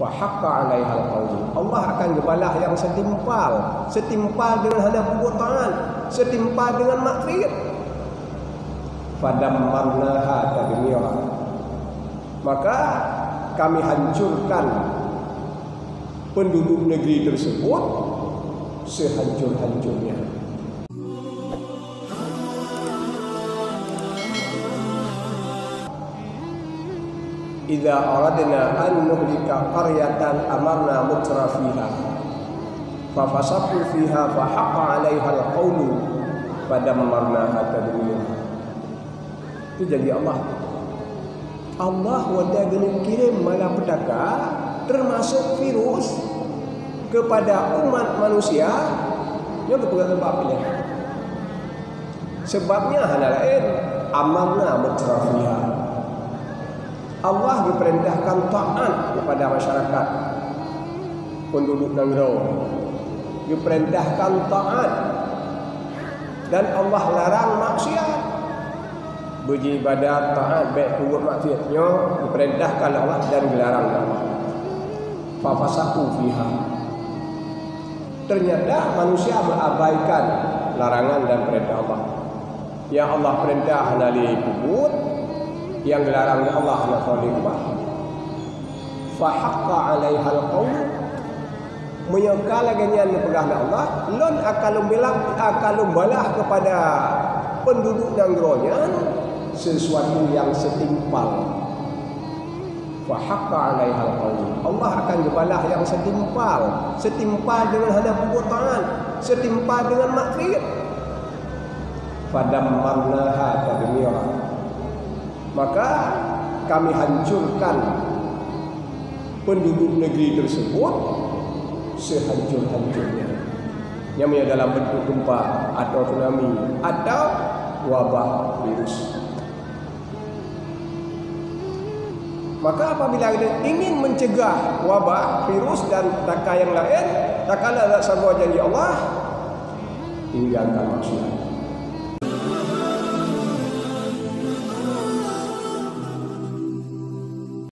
fa haqqa 'alaiha al-qawl Allah akan gebalah yang setimpal. Setimpal dengan hada perbuatan setimpal dengan maksiat fadammarnaha tadmira. Maka kami hancurkan penduduk negeri tersebut sehancur-hancurnya Idza aradna an nuhlika qaryatan amarna mutrafiha fa fasaqu fiha fa haqqa 'alaiha al-qawlu fadammarnaha tadmira Itu jadi Allah. Allah wada geni kirim malapetaka termasuk virus kepada umat manusia dia kepada sebab ini sebabnya hanya lain amarna mutrafiha Allah diperintahkan taat kepada masyarakat. Penduduk negara diperintahkan taat dan Allah larang maksiat. Beribadat taat baik turut maksiatnya diperintahkan Allah dan dilarang Allah. Fa fasaku fiha. Ternyata manusia mengabaikan larangan dan perintah Allah. Yang Allah perintah nali kubur yang dilarang Allah na khali kubah fa haqqa 'alaiha al-qawl menyekala ganyan pegah Allah lon akan membelah akan membalah kepada penduduk negaranya sesuatu yang setimpal. Fa haqqa 'alaiha al-qawl Allah akan gebalah yang setimpal. Setimpal dengan hada perbuatan setimpal dengan maksiat fadammarnaha tadmira maka kami hancurkan penduduk negeri tersebut sehancur-hancurnya yang dalam bentuk gempa atau tsunami atau wabah virus Maka apabila kita ingin mencegah wabah, virus dan takar yang lain, tak kala nak semua janji Allah, tinggalkan maksiat.